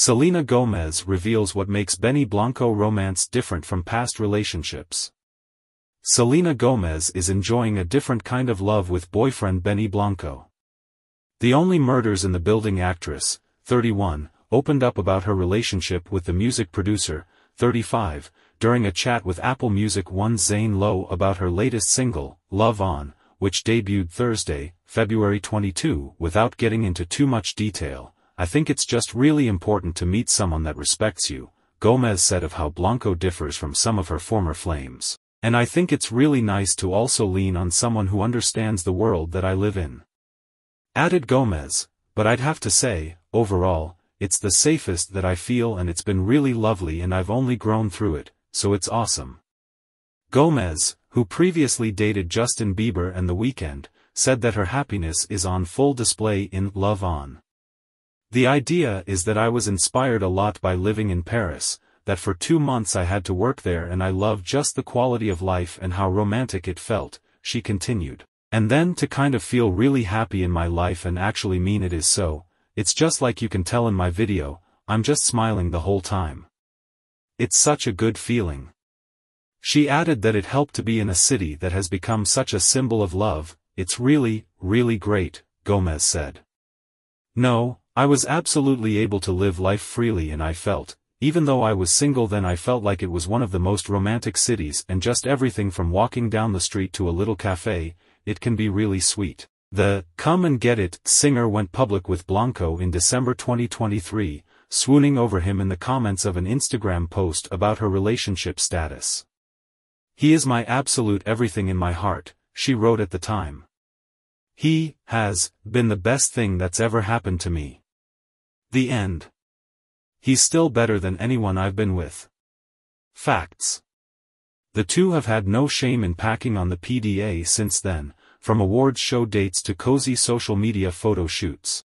Selena Gomez reveals what makes Benny Blanco romance different from past relationships. Selena Gomez is enjoying a different kind of love with boyfriend Benny Blanco. The Only Murders in the Building actress, 31, opened up about her relationship with the music producer, 35, during a chat with Apple Music One Zane Lowe about her latest single, Love On, which debuted Thursday, February 22. Without getting into too much detail, I think it's just really important to meet someone that respects you, Gomez said of how Blanco differs from some of her former flames. And I think it's really nice to also lean on someone who understands the world that I live in. Added Gomez, but I'd have to say, overall, it's the safest that I feel and it's been really lovely and I've only grown through it, so it's awesome. Gomez, who previously dated Justin Bieber and The Weeknd, said that her happiness is on full display in Love On. The idea is that I was inspired a lot by living in Paris, that for two months I had to work there and I loved just the quality of life and how romantic it felt, she continued. And then to kind of feel really happy in my life and actually mean it is so, it's just like you can tell in my video, I'm just smiling the whole time. It's such a good feeling. She added that it helped to be in a city that has become such a symbol of love, it's really, really great, Gomez said. No, I was absolutely able to live life freely and I felt, even though I was single then I felt like it was one of the most romantic cities and just everything from walking down the street to a little cafe, it can be really sweet. The Come and Get It singer went public with Blanco in December 2023, swooning over him in the comments of an Instagram post about her relationship status. He is my absolute everything in my heart, she wrote at the time. He has been the best thing that's ever happened to me. The end. He's still better than anyone I've been with. Facts. The two have had no shame in packing on the PDA since then, from awards show dates to cozy social media photo shoots.